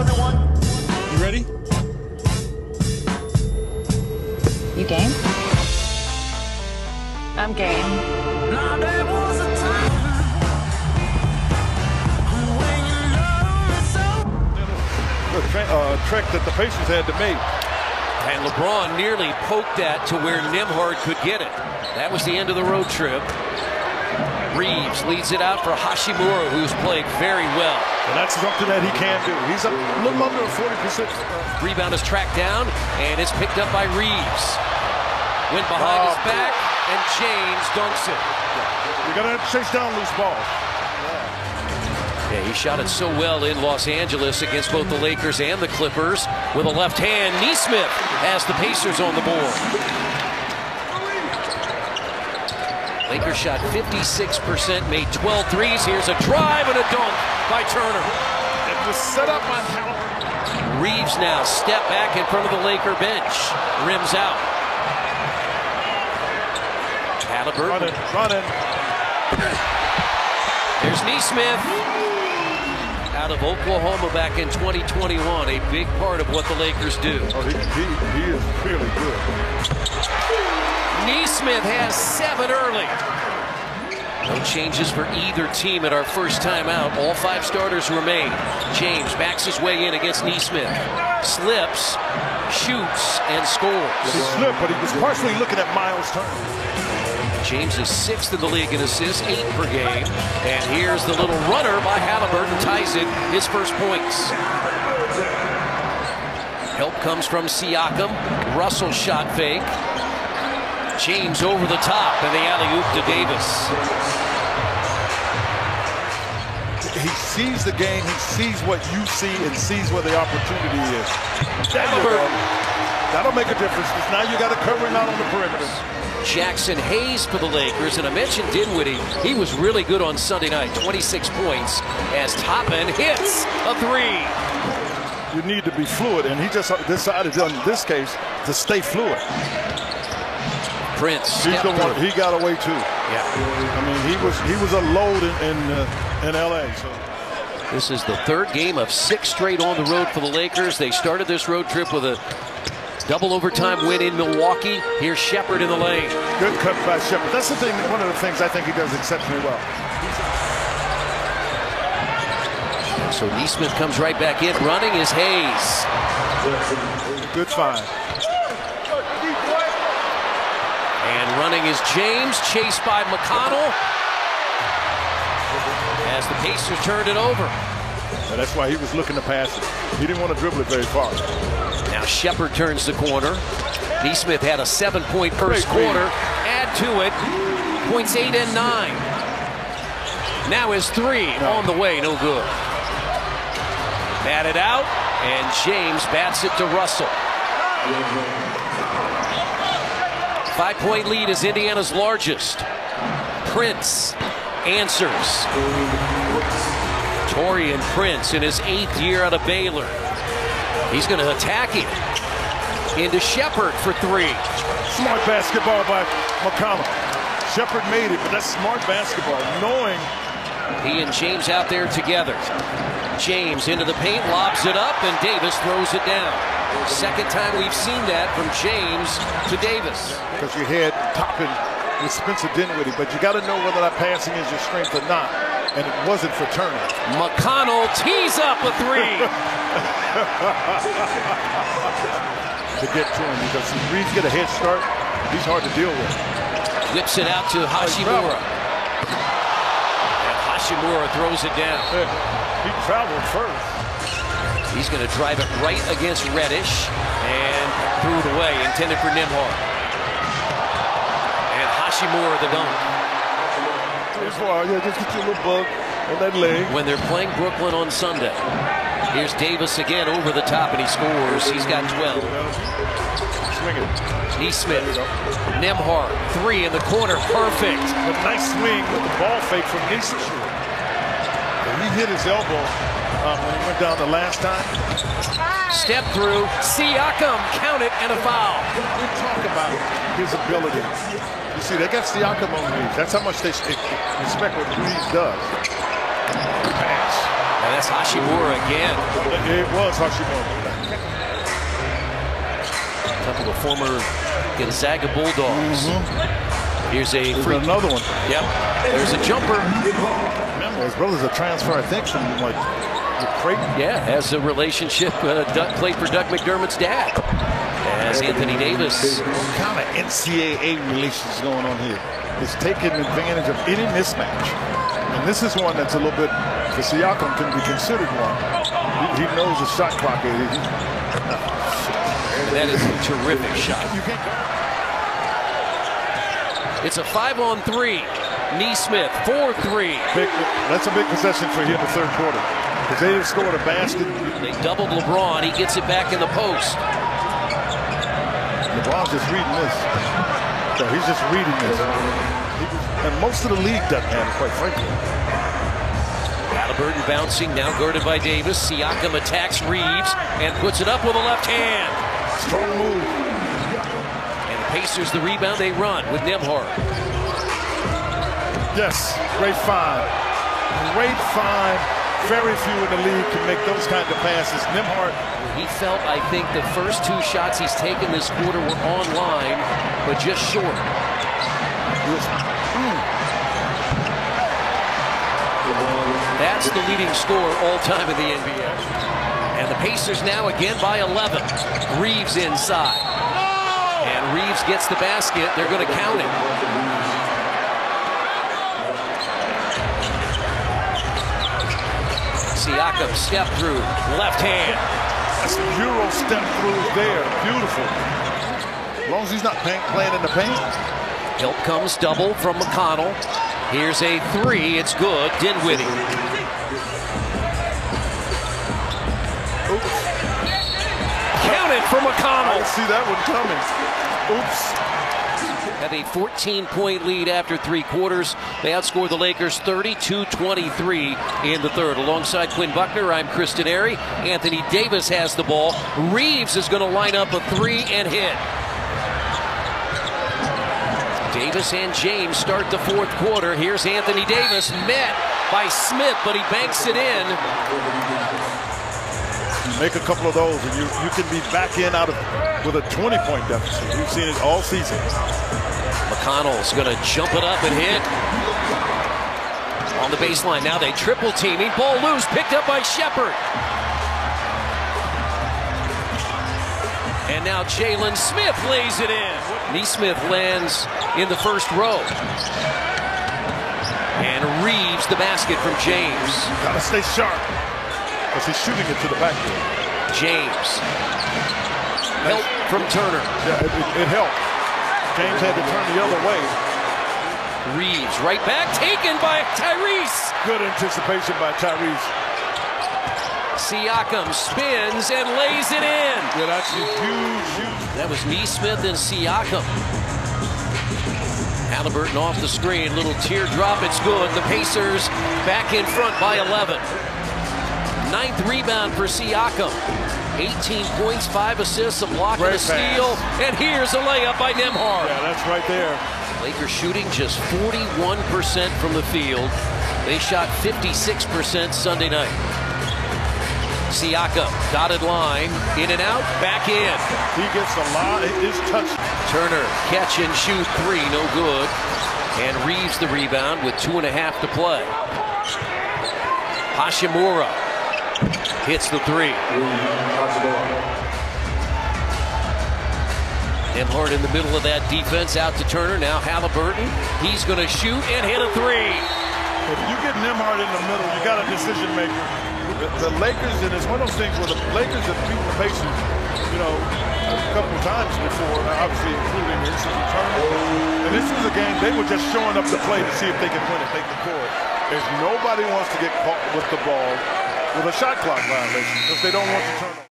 everyone. You ready? You game? I'm game. The uh, trick that the Pacers had to make. And LeBron nearly poked that to where Nembhard could get it. That was the end of the road trip. Reaves leads it out for Hachimura, who's played very well. And that's something that he can do. He's a little under 40%. Rebound is tracked down, and it's picked up by Reaves. Went behind Oh. his back, and James dunks it. You got to chase down loose balls. Yeah, he shot it so well in Los Angeles against both the Lakers and the Clippers. With a left hand, Nesmith has the Pacers on the board. Lakers shot 56%, made 12 threes. Here's a drive and a dunk by Turner. It was set up on Halliburton. Reaves now step back in front of the Laker bench. Rims out. Halliburton. Running, running. There's Nesmith. Out of Oklahoma back in 2021. A big part of what the Lakers do. Oh, he, he, he is really good. Nesmith has seven early. No changes for either team at our first time out. All five starters remain. James backs his way in against Nesmith. Slips, shoots, and scores. He slipped, but he was partially looking at Miles Turner. James is sixth in the league in assists, eight per game. And here's the little runner by Halliburton, ties it his first points. Help comes from Siakam. Russell shot fake. James over the top, and the alley-oop to Davis. He sees the game, he sees what you see, and sees where the opportunity is. That'll make a difference because now you got to cover him out on the perimeter. Jaxson Hayes for the Lakers, and I mentioned Dinwiddie. He was really good on Sunday night, 26 points, as Toppin hits a three. You need to be fluid, and he just decided in this case to stay fluid. Prince, He's the one. He got away too. Yeah. I mean, he was he was a load in in, uh, in L.A. So This is the third game of six straight on the road for the Lakers. They started this road trip with a double overtime win in Milwaukee. Here's Sheppard in the lane. good cut by Sheppard. That's the thing. One of the things I think he does exceptionally well. So Nesmith comes right back in. Running is Hayes. Good find. And running is James, chased by McConnell. As the Pacers turned it over. And that's why he was looking to pass it. He didn't want to dribble it very far. Now Sheppard turns the corner. Nesmith had a seven-point first Great quarter. Add to it, points eight and nine. Now his three on the way, no good. Batted out, and James bats it to Russell. Five-point lead is Indiana's largest. Prince answers. Taurean Prince in his eighth year out of Baylor. He's going to attack him. Into Sheppard for three. Smart basketball by McConnell. Sheppard made it, but that's smart basketball, knowing He and James out there together. James into the paint, lobs it up, and Davis throws it down. Second time we've seen that from James to Davis. because you had Toppin with Spencer Dinwiddie, but you got to know whether that passing is your strength or not. And it wasn't for Turner. McConnell tees up a three. to get to him because if Reaves get a head start, he's hard to deal with. Whips it out to Hachimura. And Hachimura throws it down. He traveled first. He's going to drive it right against Reddish and threw it away, intended for Nembhard. And Hachimura the dunk. Yeah, just get you a little bug on that leg. when they're playing Brooklyn on Sunday. Here's Davis again over the top, and he scores. He's got 12. Swing it. Nesmith, Nembhard, three in the corner, perfect. A nice swing with the ball fake from. And He hit his elbow um, when he went down the last time. Step through, Siakam, count it, and a foul. We talk about his ability. You see, they got Siakam on Reaves. That's how much they respect what Reaves does. Pass. And that's Hachimura again. It was Hachimura. A couple of former Gonzaga Bulldogs. Here's a There's free. another one. Yep. There's a jumper. Remember, his brother's a transfer, I think, from like. Yeah, has a relationship. Uh, Duck played for Doug McDermott's dad. As Anthony Davis. What kind of NCAA relations going on here? It's taking advantage of any mismatch. And this is one that's a little bit, for Siakam can be considered one. He, he knows the shot clock. He, That is a terrific shot. It's a five on three. Nesmith, 4 3. Big, that's a big possession for him in the third quarter. Because they scored a basket. They doubled LeBron. He gets it back in the post. LeBron's just reading this. So he's just reading this. And most of the league doesn't have it, quite frankly. Halliburton bouncing, now guarded by Davis. Siakam attacks Reaves and puts it up with a left hand. Strong move. And the Pacers the rebound. They run with Nembhard. Yes, great find. Great find. Very few in the league can make those kind of passes. Nembhard, He felt, I think, the first two shots he's taken this quarter were online, but just short. That's the leading scorer all time in the NBA. And the Pacers now again by 11. Reaves inside. And Reaves gets the basket. They're going to count it. Siakam step through, left hand. that's a Euro step through there. Beautiful. As long as he's not playing in the paint. Help comes double from McConnell. Here's a three. It's good. Dinwiddie. Oops. Counted for McConnell. I didn't see that one coming. Oops. Have a 14 point lead after three quarters. They outscore the Lakers 32 23 in the third. Alongside Quinn Buckner, I'm Chris Denari. Anthony Davis has the ball. Reaves is going to line up a three and hit. Davis and James start the fourth quarter. Here's Anthony Davis met by Smith, but he banks it in. Make a couple of those, and you, you can be back in out of with a 20 point deficit. We've seen it all season. McConnell's going to jump it up and hit. On the baseline. Now they triple teaming. Ball loose. Picked up by Sheppard. And now Jalen Smith lays it in. Nesmith lands in the first row. And Reaves the basket from James. Gotta stay sharp. Because he's shooting it to the backboard. James. Help from Turner. Yeah, it, it, it helped. James had to turn the other way. Reaves right back. Taken by Tyrese. Good anticipation by Tyrese. Siakam spins and lays it in. Yeah, that's a huge, huge. That was Nesmith and Siakam. Halliburton off the screen. Little teardrop. It's good. The Pacers back in front by 11. Ninth rebound for Siakam. 18 points, 5 assists, a block and a Great steal. pass. And here's a layup by Nembhard. Yeah, that's right there. Lakers shooting just 41% from the field. They shot 56% Sunday night. Siakam, dotted line, in and out, back in. He gets a lot. His touch. Turner, catch and shoot three, no good. And Reaves the rebound with two and a half to play. Hachimura hits the three. Nembhard in the middle of that defense out to Turner. Now Halliburton. He's going to shoot and hit a three. If you get Nembhard in the middle, you got a decision maker. The, the Lakers, and it's one of those things where the Lakers have beaten the Pacers, you know, a couple times before, obviously including the NCAA tournament. And this was a game they were just showing up to play to see if they could win it, take the court. There's nobody wants to get caught with the ball with a shot clock violation because they don't want to turn.